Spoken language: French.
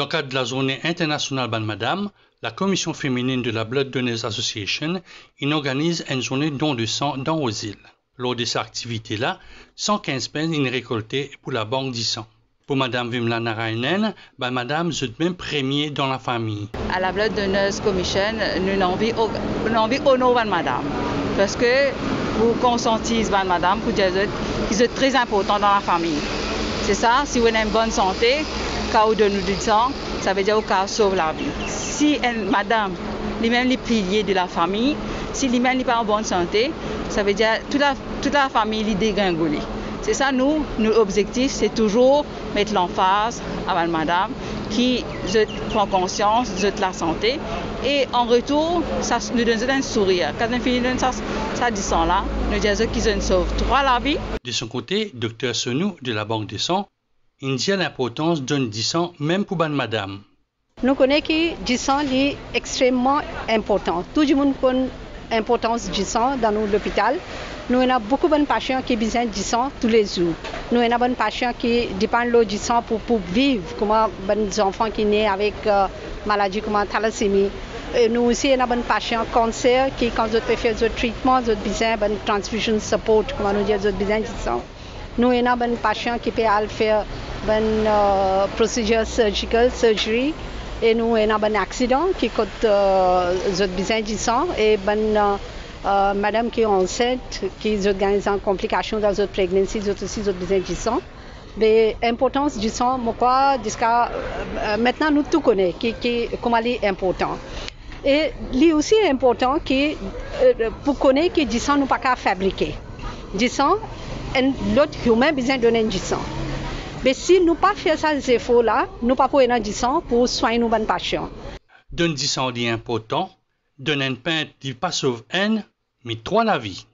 Dans le cadre de la journée internationale Ban Madame, la commission féminine de la Blood Donors Association organise une journée don de sang dans aux îles. Lors de cette activité-là, 115 peines sont récoltées pour la banque du sang. Pour Madame Vimla Narayanen, ben Madame est même premier dans la famille. À la Blood Donors Commission, nous avons envie, nous avons envie honorer Madame. Parce que vous consentissez Madame, pour dire qu'ils sont très important dans la famille. C'est ça, si vous avez une bonne santé, quand vous donnez du sang, ça veut dire que vous sauve la vie. Si Madame, lui-même les piliers de la famille, si lui-même n'est pas en bonne santé, ça veut dire toute la, toute la famille est dégringolée. C'est ça, nous, notre objectif, c'est toujours mettre l'emphase à madame qui prend conscience de la santé. Et en retour, ça nous donne un sourire. Quand on finit ça, ça dit ça là, nous disons qu'ils sauvent trois la vie. De son côté, Dr Sonou de la Banque des Sangs indique l'importance d'un sang même pour madame. Nous connaissons que le sang est extrêmement important. Tout le monde connaît l'importance du sang dans l'hôpital. Nous avons beaucoup de patients qui ont besoin du sang tous les jours. Nous avons des patients qui dépendent du sang pour, pour vivre, comme des enfants qui naissent avec euh, maladie comme la thalassémie. Et nous aussi avons des patients cancer qui, quand ils faire le traitement, ils ont besoin de transfusion support, comme nous disons, ils ont besoin du sang. Nous avons des patients qui peuvent faire une uh, procedure surgical, surgery, et nous avons un accident qui coûte besoin du sang et une uh, uh, madame qui est enceinte, qui a une complication dans votre prégnance, ils ont aussi besoin du sang. Mais l'importance du sang, moi, jusqu'à euh, maintenant, nous tout qui, qui, comment il est important. Et est aussi important que, euh, pour connaître que du sang, nous pas fabriquer. Du sang, l'autre humain a besoin de donner du sang. Mais si nous pas faire ces efforts-là, nous pas pour du sang pour soigner nos bonnes patients. Donne du sang est important, donne un pain qui pas sauve un, mais trois la vie.